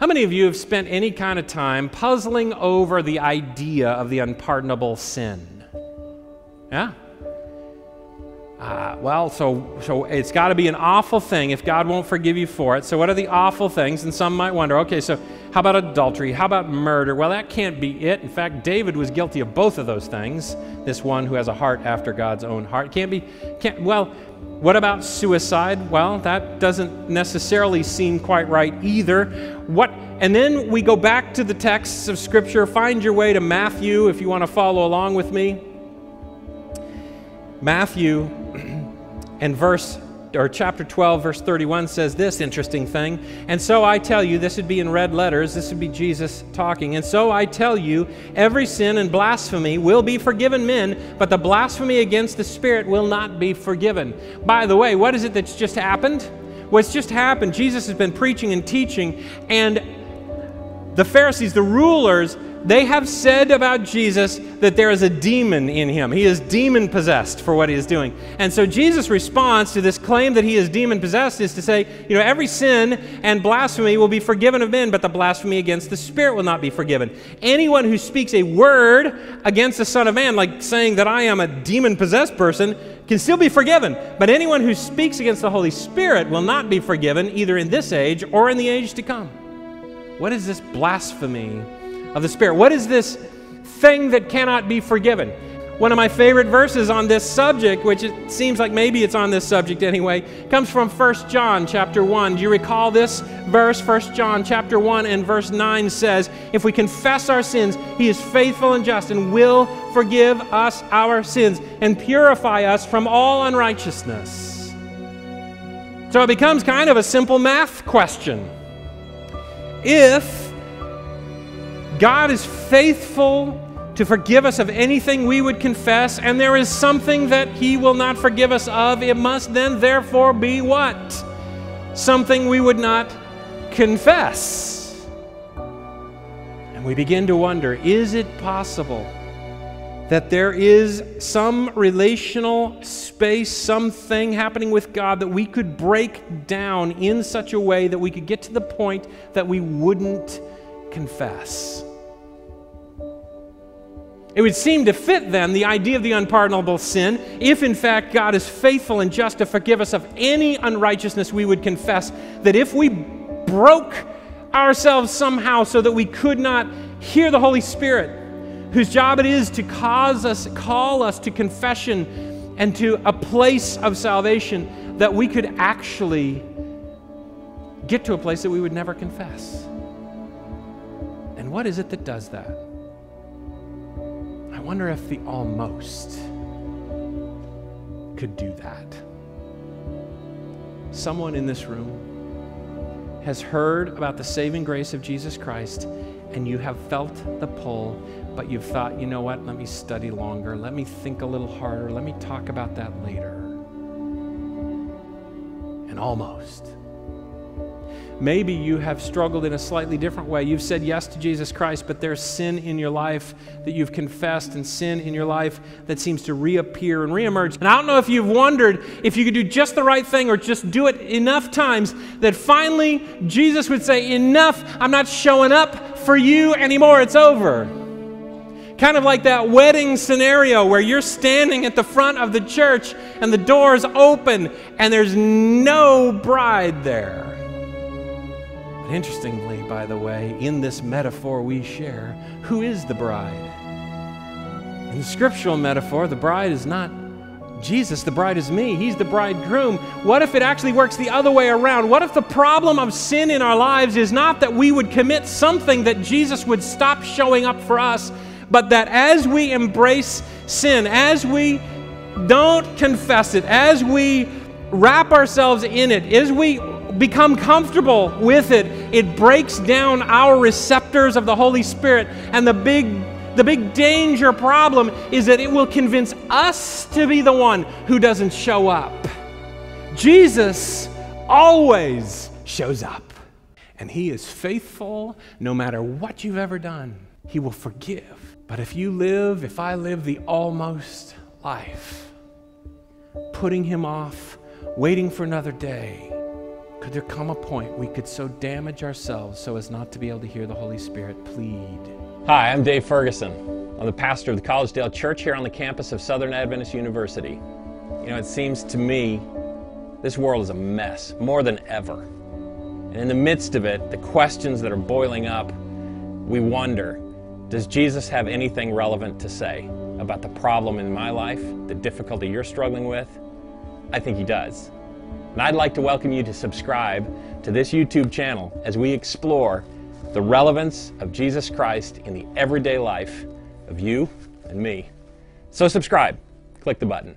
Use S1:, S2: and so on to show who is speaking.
S1: How many of you have spent any kind of time puzzling over the idea of the unpardonable sin? Yeah? Uh, well, so, so it's got to be an awful thing if God won't forgive you for it. So, what are the awful things? And some might wonder, okay, so how about adultery? How about murder? Well, that can't be it. In fact, David was guilty of both of those things. This one who has a heart after God's own heart can't be. Can't, well, what about suicide? Well, that doesn't necessarily seem quite right either. What? And then we go back to the texts of Scripture. Find your way to Matthew if you want to follow along with me. Matthew and verse or chapter 12 verse 31 says this interesting thing. And so i tell you this would be in red letters this would be jesus talking and so i tell you every sin and blasphemy will be forgiven men but the blasphemy against the spirit will not be forgiven by the way what is it that's just happened? What's just happened? Jesus has been preaching and teaching and the pharisees the rulers they have said about Jesus that there is a demon in him. He is demon possessed for what he is doing. And so Jesus' response to this claim that he is demon possessed is to say, you know, every sin and blasphemy will be forgiven of men, but the blasphemy against the Spirit will not be forgiven. Anyone who speaks a word against the Son of Man, like saying that I am a demon possessed person, can still be forgiven. But anyone who speaks against the Holy Spirit will not be forgiven, either in this age or in the age to come. What is this blasphemy? Of the Spirit. What is this thing that cannot be forgiven? One of my favorite verses on this subject, which it seems like maybe it's on this subject anyway, comes from 1 John chapter 1. Do you recall this verse? 1 John chapter 1 and verse 9 says, If we confess our sins, he is faithful and just and will forgive us our sins and purify us from all unrighteousness. So it becomes kind of a simple math question. If God is faithful to forgive us of anything we would confess, and there is something that He will not forgive us of. It must then, therefore, be what? Something we would not confess. And we begin to wonder is it possible that there is some relational space, something happening with God that we could break down in such a way that we could get to the point that we wouldn't confess? It would seem to fit then the idea of the unpardonable sin if, in fact, God is faithful and just to forgive us of any unrighteousness we would confess, that if we broke ourselves somehow so that we could not hear the Holy Spirit, whose job it is to cause us, call us to confession and to a place of salvation, that we could actually get to a place that we would never confess. And what is it that does that? Wonder if the almost could do that. Someone in this room has heard about the saving grace of Jesus Christ and you have felt the pull, but you've thought, you know what, let me study longer, let me think a little harder, let me talk about that later. And almost Maybe you have struggled in a slightly different way. You've said yes to Jesus Christ, but there's sin in your life that you've confessed and sin in your life that seems to reappear and reemerge. And I don't know if you've wondered if you could do just the right thing or just do it enough times that finally Jesus would say, Enough, I'm not showing up for you anymore, it's over. Kind of like that wedding scenario where you're standing at the front of the church and the doors open and there's no bride there. Interestingly, by the way, in this metaphor we share, who is the bride? In the scriptural metaphor, the bride is not Jesus, the bride is me. He's the bridegroom. What if it actually works the other way around? What if the problem of sin in our lives is not that we would commit something that Jesus would stop showing up for us, but that as we embrace sin, as we don't confess it, as we wrap ourselves in it, as we become comfortable with it, it breaks down our receptors of the Holy Spirit. And the big the big danger problem is that it will convince us to be the one who doesn't show up. Jesus always shows up. And he is faithful no matter what you've ever done. He will forgive. But if you live, if I live the almost life, putting him off, waiting for another day, Could there come a point we could so damage ourselves so as not to be able to hear the Holy Spirit plead?
S2: Hi, I'm Dave Ferguson. I'm the pastor of the Collegedale Church here on the campus of Southern Adventist University. You know, it seems to me this world is a mess, more than ever. And in the midst of it, the questions that are boiling up, we wonder does Jesus have anything relevant to say about the problem in my life, the difficulty you're struggling with? I think he does. And I'd like to welcome you to subscribe to this YouTube channel as we explore the relevance of Jesus Christ in the everyday life of you and me. So subscribe, click the button.